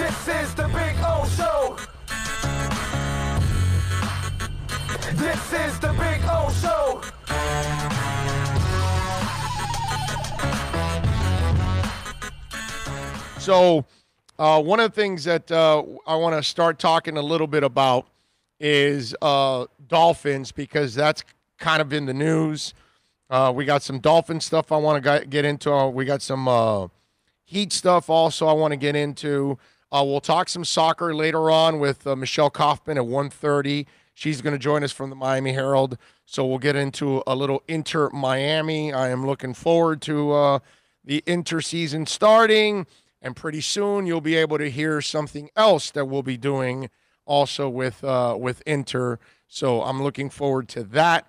This is the Big O Show. This is the Big O Show. So, uh, one of the things that uh, I want to start talking a little bit about is uh, Dolphins because that's kind of in the news. Uh, we got some Dolphin stuff I want to get into. Uh, we got some uh, Heat stuff also I want to get into. Uh, we'll talk some soccer later on with uh, Michelle Kaufman at 1.30. She's going to join us from the Miami Herald. So we'll get into a little Inter Miami. I am looking forward to uh, the Inter season starting. And pretty soon you'll be able to hear something else that we'll be doing also with uh, with Inter. So I'm looking forward to that.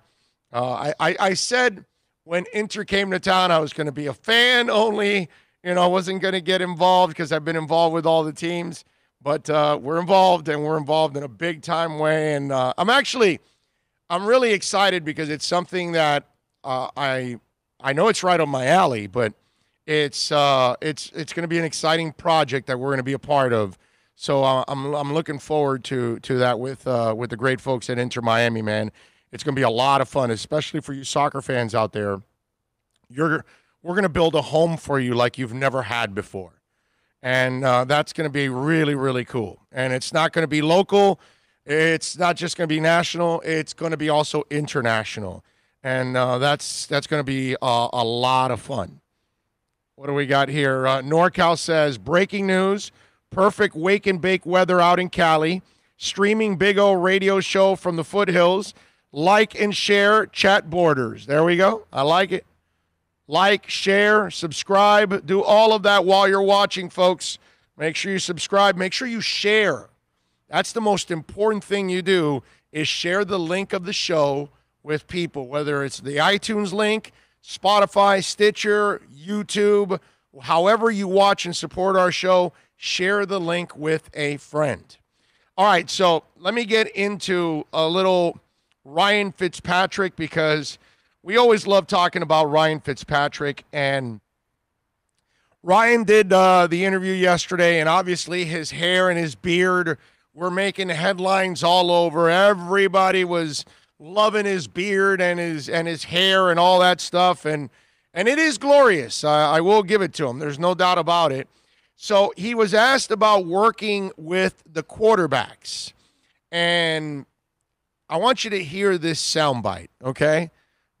Uh, I, I, I said when Inter came to town, I was going to be a fan only. You know, I wasn't going to get involved because I've been involved with all the teams. But uh, we're involved, and we're involved in a big time way. And uh, I'm actually, I'm really excited because it's something that uh, I I know it's right on my alley, but it's uh, it's it's going to be an exciting project that we're going to be a part of. So uh, I'm I'm looking forward to to that with uh, with the great folks at Inter Miami. Man, it's going to be a lot of fun, especially for you soccer fans out there. You're we're going to build a home for you like you've never had before, and uh, that's going to be really really cool. And it's not going to be local. It's not just going to be national. It's going to be also international, and uh, that's that's going to be a, a lot of fun. What do we got here? Uh, NorCal says breaking news: perfect wake and bake weather out in Cali. Streaming Big O radio show from the foothills. Like and share chat borders. There we go. I like it. Like, share, subscribe, do all of that while you're watching, folks. Make sure you subscribe. Make sure you share. That's the most important thing you do is share the link of the show with people, whether it's the iTunes link, Spotify, Stitcher, YouTube, however you watch and support our show, share the link with a friend. All right, so let me get into a little Ryan Fitzpatrick because we always love talking about Ryan Fitzpatrick. And Ryan did uh, the interview yesterday, and obviously his hair and his beard were making headlines all over. Everybody was loving his beard and his and his hair and all that stuff, and and it is glorious. I, I will give it to him. There's no doubt about it. So he was asked about working with the quarterbacks, and I want you to hear this soundbite. Okay,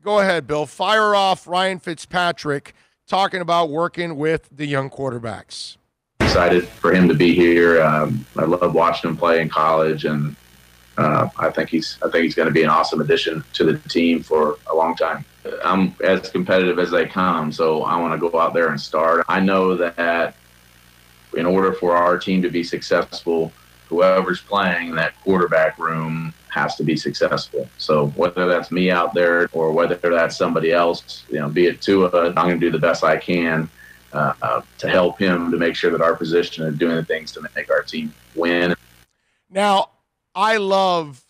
go ahead, Bill. Fire off Ryan Fitzpatrick talking about working with the young quarterbacks. Excited for him to be here. Um, I love watching him play in college, and uh, I think he's I think he's going to be an awesome addition to the team for a long time. I'm as competitive as they come, so I want to go out there and start. I know that in order for our team to be successful, whoever's playing in that quarterback room has to be successful. So whether that's me out there or whether that's somebody else, you know, be it Tua, I'm going to do the best I can uh, to help him to make sure that our position is doing the things to make our team win. Now, I love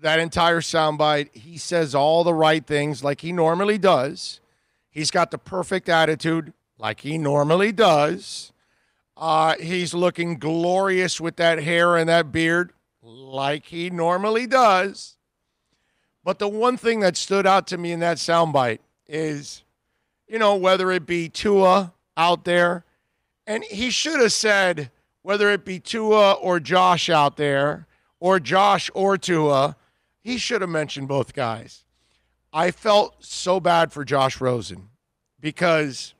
that entire soundbite. He says all the right things like he normally does. He's got the perfect attitude like he normally does. Uh, he's looking glorious with that hair and that beard like he normally does. But the one thing that stood out to me in that soundbite is, you know, whether it be Tua out there, and he should have said whether it be Tua or Josh out there, or Josh or Tua, he should have mentioned both guys. I felt so bad for Josh Rosen because,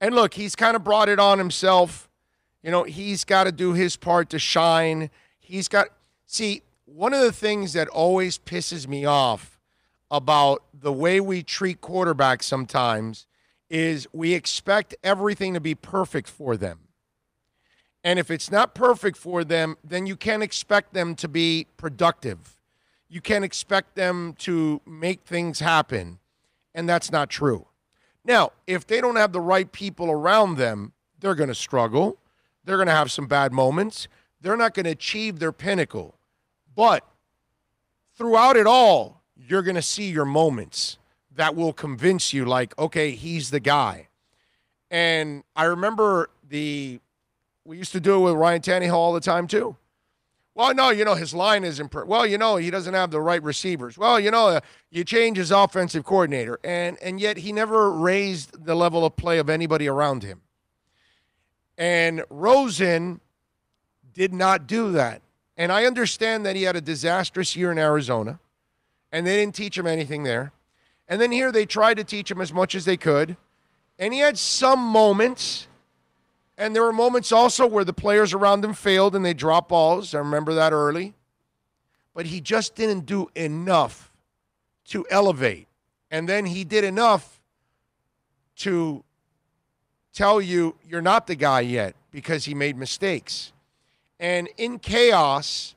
and look, he's kind of brought it on himself. You know, he's got to do his part to shine. He's got, see, one of the things that always pisses me off about the way we treat quarterbacks sometimes is we expect everything to be perfect for them. And if it's not perfect for them, then you can't expect them to be productive. You can't expect them to make things happen. And that's not true. Now, if they don't have the right people around them, they're going to struggle. They're going to have some bad moments. They're not going to achieve their pinnacle. But throughout it all, you're going to see your moments that will convince you, like, okay, he's the guy. And I remember the We used to do it with Ryan Tannehill all the time too. Well, no, you know his line isn't. Well, you know he doesn't have the right receivers. Well, you know uh, you change his offensive coordinator, and and yet he never raised the level of play of anybody around him. And Rosen did not do that. And I understand that he had a disastrous year in Arizona, and they didn't teach him anything there. And then here they tried to teach him as much as they could, and he had some moments. And there were moments also where the players around him failed and they dropped balls. I remember that early. But he just didn't do enough to elevate. And then he did enough to tell you you're not the guy yet because he made mistakes. And in chaos,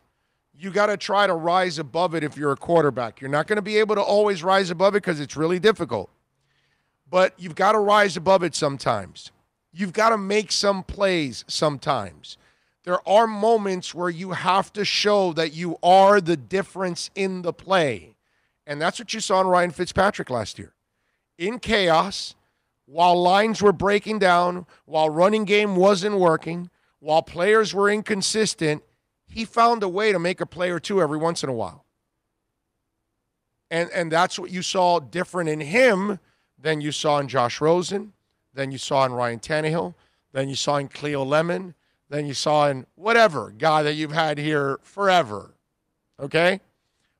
you got to try to rise above it if you're a quarterback. You're not going to be able to always rise above it because it's really difficult. But you've got to rise above it sometimes. You've got to make some plays sometimes. There are moments where you have to show that you are the difference in the play. And that's what you saw in Ryan Fitzpatrick last year. In chaos, while lines were breaking down, while running game wasn't working, while players were inconsistent, he found a way to make a play or two every once in a while. And and that's what you saw different in him than you saw in Josh Rosen, than you saw in Ryan Tannehill, than you saw in Cleo Lemon, than you saw in whatever guy that you've had here forever. Okay?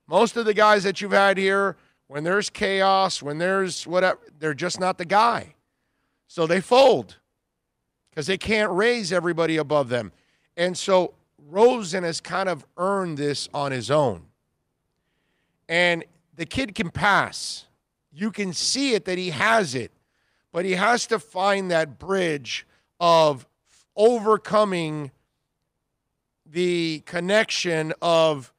Most of the guys that you've had here, when there's chaos, when there's whatever, they're just not the guy. So they fold because they can't raise everybody above them. And so Rosen has kind of earned this on his own. And the kid can pass. You can see it that he has it, but he has to find that bridge of overcoming the connection of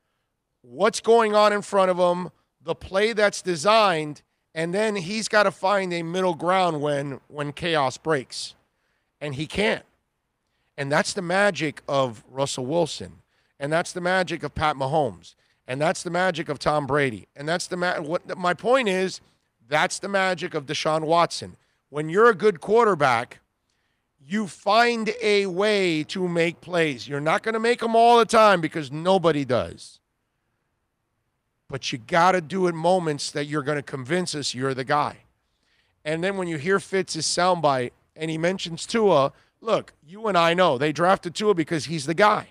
what's going on in front of him, the play that's designed, and then he's got to find a middle ground when when chaos breaks. And he can't. And that's the magic of Russell Wilson. And that's the magic of Pat Mahomes. And that's the magic of Tom Brady. And that's the ma- what my point is, that's the magic of Deshaun Watson. When you're a good quarterback, you find a way to make plays. You're not going to make them all the time because nobody does. But you got to do it moments that you're going to convince us you're the guy. And then when you hear Fitz's soundbite and he mentions Tua, look, you and I know they drafted Tua because he's the guy.